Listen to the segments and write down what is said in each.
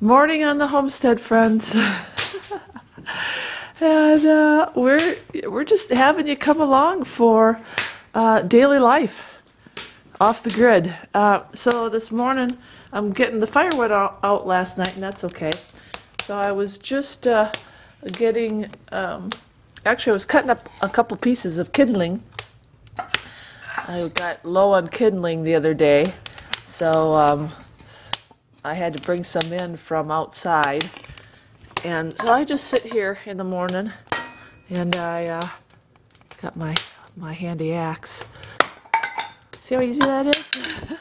Morning on the homestead, friends. and uh, we're we're just having you come along for uh, daily life off the grid. Uh, so this morning, I'm getting the firewood out, out last night, and that's okay. So I was just uh, getting. Um, actually, I was cutting up a couple pieces of kindling. I got low on kindling the other day, so. Um, I had to bring some in from outside. And so I just sit here in the morning and I uh, got my, my handy axe. See how easy that is?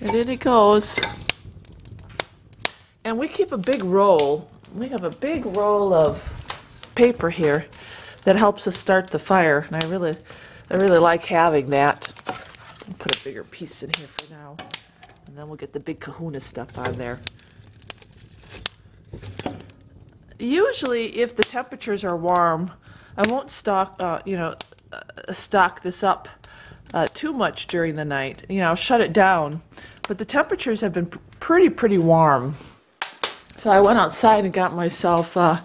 and in it goes. And we keep a big roll. We have a big roll of paper here that helps us start the fire. And I really, I really like having that. Bigger piece in here for now. And then we'll get the big kahuna stuff on there. Usually, if the temperatures are warm, I won't stock, uh, you know, uh, stock this up uh, too much during the night. You know, I'll shut it down. But the temperatures have been pretty, pretty warm. So I went outside and got myself, uh,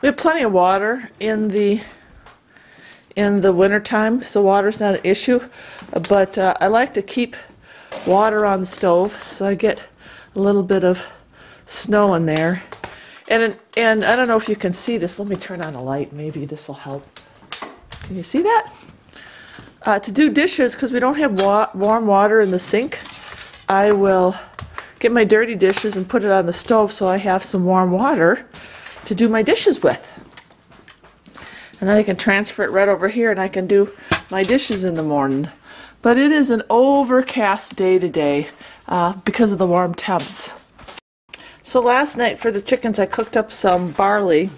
we have plenty of water in the in the wintertime, so water's not an issue. But uh, I like to keep water on the stove, so I get a little bit of snow in there. And, and I don't know if you can see this. Let me turn on a light. Maybe this will help. Can you see that? Uh, to do dishes, because we don't have wa warm water in the sink, I will get my dirty dishes and put it on the stove so I have some warm water to do my dishes with. And then I can transfer it right over here and I can do my dishes in the morning. But it is an overcast day today uh, because of the warm temps. So last night for the chickens I cooked up some barley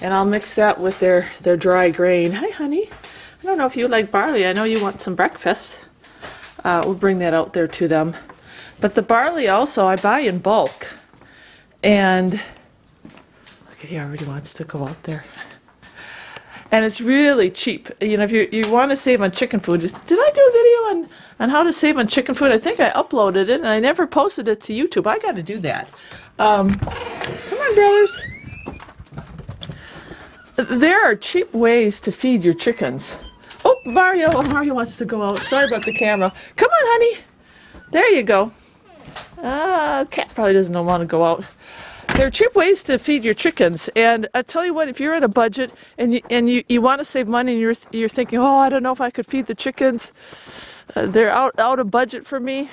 and I'll mix that with their, their dry grain. Hi honey. I don't know if you like barley. I know you want some breakfast. Uh, we'll bring that out there to them. But the barley also I buy in bulk. And look at he already wants to go out there and it's really cheap. You know, if you you want to save on chicken food, did I do a video on on how to save on chicken food? I think I uploaded it and I never posted it to YouTube. I got to do that. Um, come on, brothers. There are cheap ways to feed your chickens. Oh, Mario! Oh, Mario wants to go out. Sorry about the camera. Come on, honey. There you go. Uh, cat probably doesn't want to go out. There are cheap ways to feed your chickens, and I tell you what, if you're in a budget and you, and you, you want to save money and you're you're thinking, oh, I don't know if I could feed the chickens, uh, they're out out of budget for me.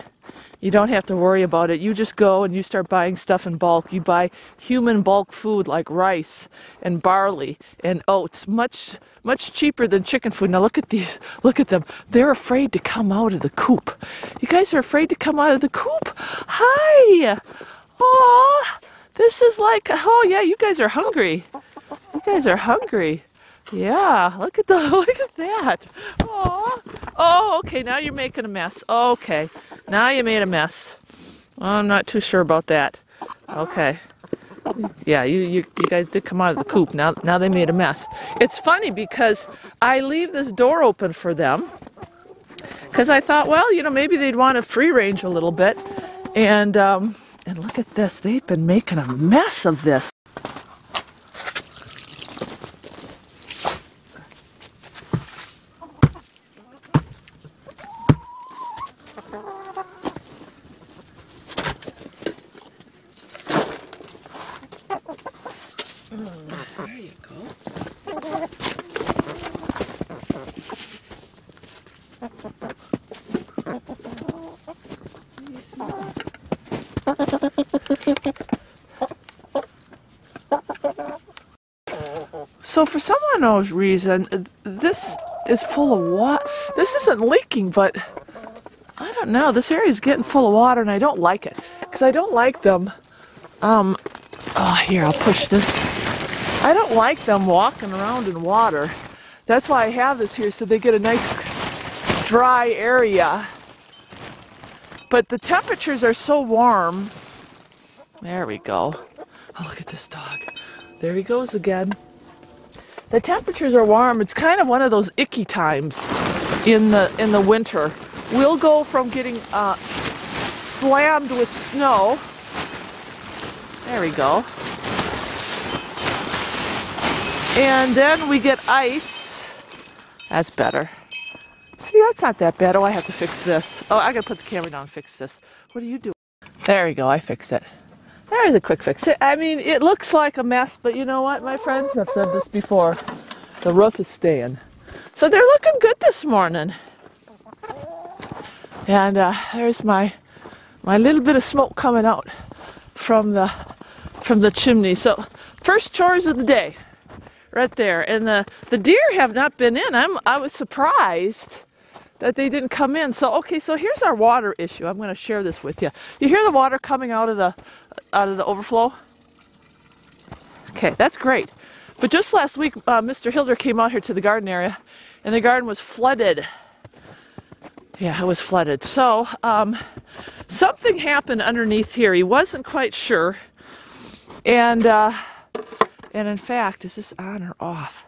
You don't have to worry about it. You just go and you start buying stuff in bulk. You buy human bulk food like rice and barley and oats, much much cheaper than chicken food. Now look at these. Look at them. They're afraid to come out of the coop. You guys are afraid to come out of the coop. Hi. Aww. This is like, oh yeah, you guys are hungry. You guys are hungry. Yeah, look at the look at that. Oh, oh, okay. Now you're making a mess. Okay, now you made a mess. Well, I'm not too sure about that. Okay. Yeah, you, you you guys did come out of the coop. Now now they made a mess. It's funny because I leave this door open for them because I thought, well, you know, maybe they'd want to free range a little bit, and um, and look at this, they've been making a mess of this. So for some unknown reason, this is full of water. This isn't leaking, but I don't know. This area is getting full of water, and I don't like it because I don't like them. Um, oh, here I'll push this. I don't like them walking around in water. That's why I have this here so they get a nice dry area. But the temperatures are so warm. There we go. Oh, look at this dog. There he goes again. The temperatures are warm. It's kind of one of those icky times in the in the winter. We'll go from getting uh, slammed with snow. There we go. And then we get ice. That's better. See, that's not that bad. Oh, I have to fix this. Oh, I gotta put the camera down and fix this. What are you doing? There we go. I fixed it. There's a quick fix. I mean, it looks like a mess, but you know what, my friends? I've said this before. The roof is staying. So they're looking good this morning. And uh, there's my my little bit of smoke coming out from the from the chimney. So first chores of the day right there. And the, the deer have not been in. I'm, I was surprised that they didn't come in. So, okay, so here's our water issue. I'm going to share this with you. You hear the water coming out of the, out of the overflow? Okay, that's great. But just last week, uh, Mr. Hilder came out here to the garden area, and the garden was flooded. Yeah, it was flooded. So, um, something happened underneath here. He wasn't quite sure. And, uh, and in fact, is this on or off?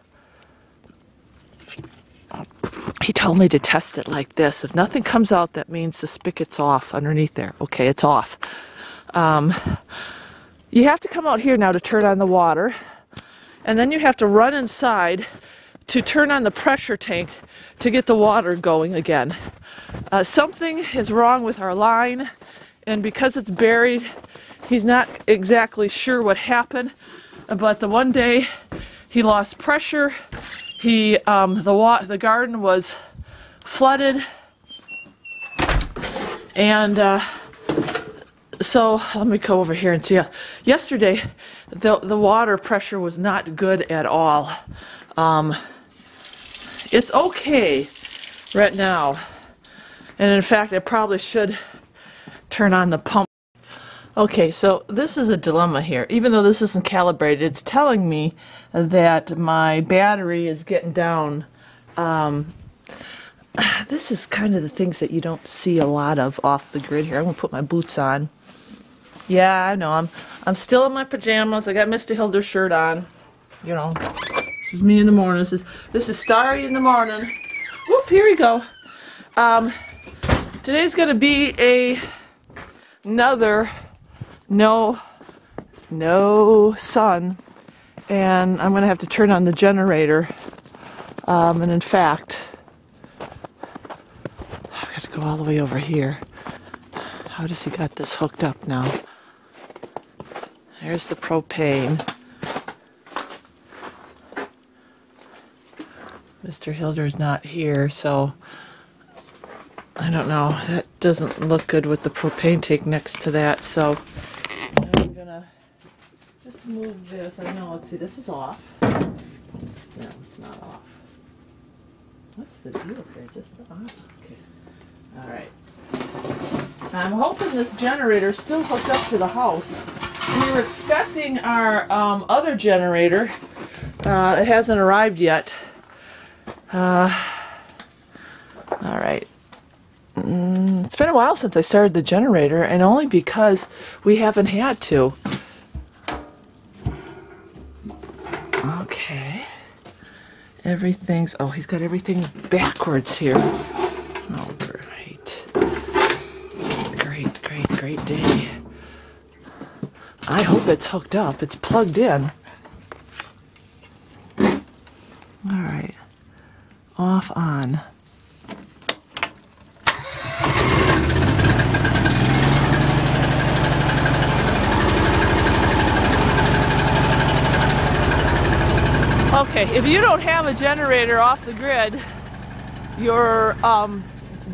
He told me to test it like this. If nothing comes out, that means the spigot's off underneath there. Okay, it's off. Um, you have to come out here now to turn on the water. And then you have to run inside to turn on the pressure tank to get the water going again. Uh, something is wrong with our line, and because it's buried, he's not exactly sure what happened. But the one day he lost pressure, he um, the wa- the garden was flooded, and uh, so let me go over here and see. Yesterday, the the water pressure was not good at all. Um, it's okay right now, and in fact, I probably should turn on the pump. Okay, so this is a dilemma here. Even though this isn't calibrated, it's telling me that my battery is getting down. Um, this is kind of the things that you don't see a lot of off the grid here. I'm gonna put my boots on. Yeah, I know. I'm I'm still in my pajamas. I got Mr. Hilder's shirt on. You know, this is me in the morning. This is this is Starry in the morning. Whoop! Here we go. Um, today's gonna be a another no, no sun. And I'm going to have to turn on the generator. Um, and in fact, I've got to go all the way over here. How does he got this hooked up now? There's the propane. Mr. Hilder's not here, so I don't know. That doesn't look good with the propane tank next to that, so move this. I know. Let's see. This is off. No, it's not off. What's the deal here? This off? Okay. All right. I'm hoping this generator still hooked up to the house. We were expecting our um, other generator. Uh, it hasn't arrived yet. Uh, all right. It's been a while since I started the generator, and only because we haven't had to. Okay. Everything's, oh, he's got everything backwards here. Oh, great. Great, great, great day. I hope it's hooked up. It's plugged in. All right. Off, on. Okay, if you don't have a generator off the grid, you're um,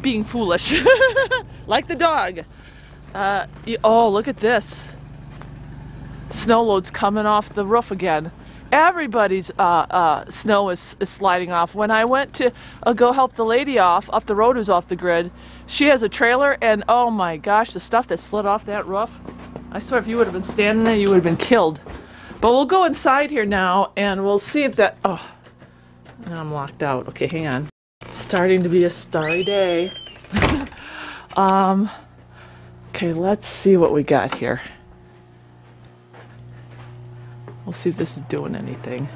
being foolish. like the dog. Uh, you, oh, look at this. Snow load's coming off the roof again. Everybody's uh, uh, snow is, is, sliding off. When I went to uh, go help the lady off, up the road who's off the grid, she has a trailer, and oh my gosh, the stuff that slid off that roof. I swear if you would have been standing there, you would have been killed. But we'll go inside here now and we'll see if that. Oh, now I'm locked out. Okay, hang on. It's starting to be a starry day. um, okay, let's see what we got here. We'll see if this is doing anything.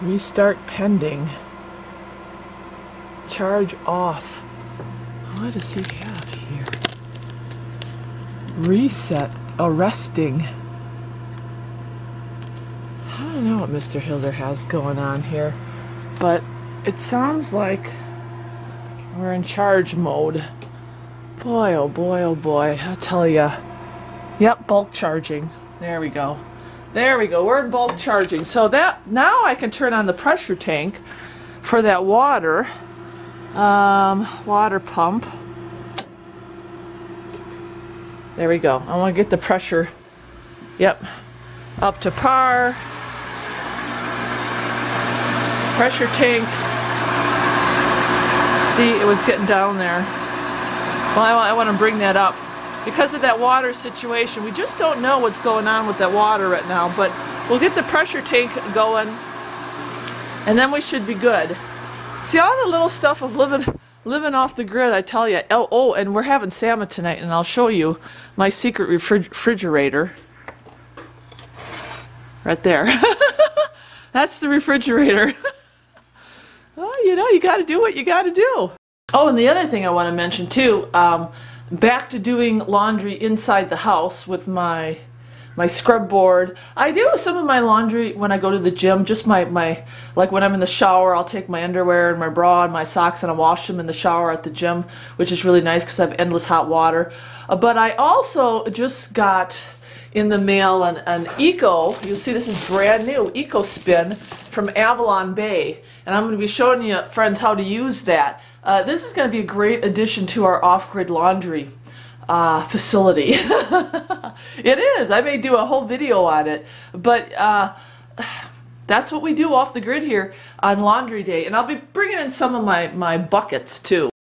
Restart pending. Charge off. What does he have? Reset. Arresting. I don't know what Mr. Hilder has going on here, but it sounds like we're in charge mode. Boy, oh boy, oh boy, I tell ya. Yep, bulk charging. There we go. There we go. We're in bulk charging. So that now I can turn on the pressure tank for that water. Um, water pump. There we go. I want to get the pressure. Yep. Up to par. Pressure tank. See, it was getting down there. Well, I, I want to bring that up. Because of that water situation, we just don't know what's going on with that water right now, but we'll get the pressure tank going, and then we should be good. See, all the little stuff of living living off the grid, I tell you. Oh, oh, and we're having salmon tonight, and I'll show you my secret refrig refrigerator. Right there. That's the refrigerator. oh, you know, you got to do what you got to do. Oh, and the other thing I want to mention too, um, back to doing laundry inside the house with my my scrub board. I do some of my laundry when I go to the gym, just my, my like when I'm in the shower, I'll take my underwear and my bra and my socks and I wash them in the shower at the gym, which is really nice because I have endless hot water. Uh, but I also just got in the mail an, an Eco, you'll see this is brand new, Eco Spin from Avalon Bay. And I'm going to be showing you, friends, how to use that. Uh, this is going to be a great addition to our off-grid laundry uh, facility. it is. I may do a whole video on it. But uh, that's what we do off the grid here on laundry day. And I'll be bringing in some of my, my buckets too.